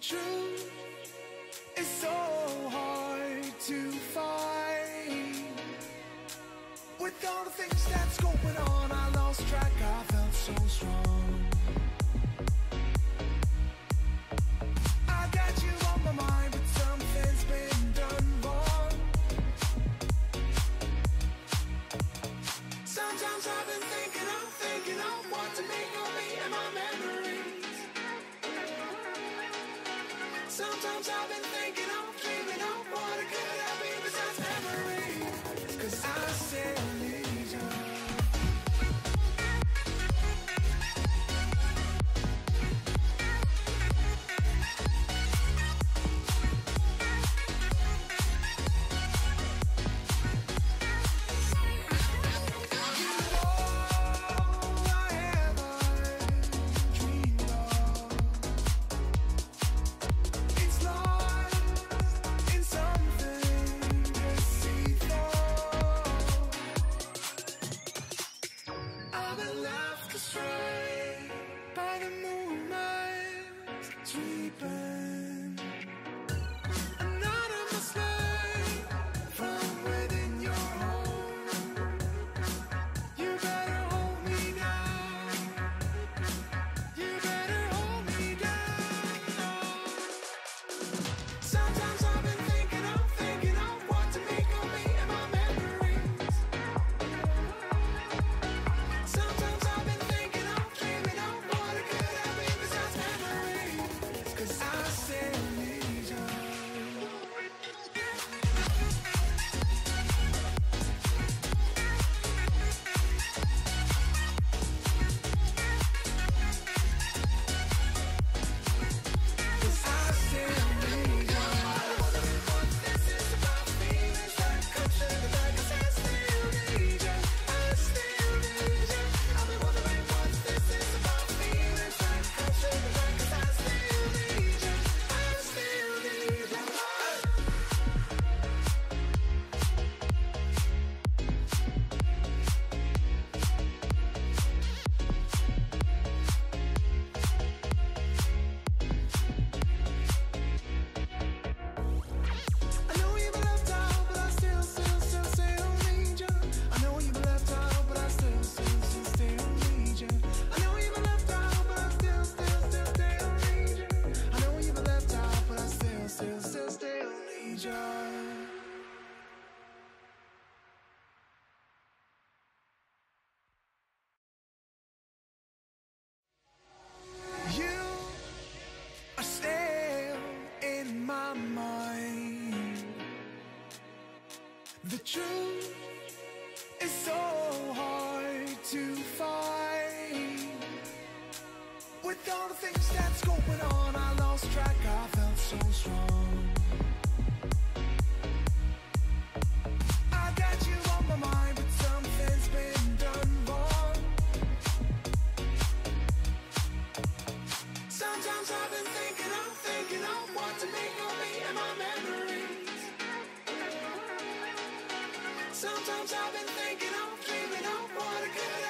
truth is so hard to find. With all the things that's going on, I lost track. I felt so strong. I got you on my mind, but something's been done wrong. Sometimes I've been thinking, I'm thinking of what to make Cause I still Sleeping mind. The truth is so hard to find. With all the things that's going on, I lost track. I felt so strong. Sometimes I've been thinking, I'm thinking of what to make of me and my memories. Sometimes I've been thinking, I'm dreaming of what it could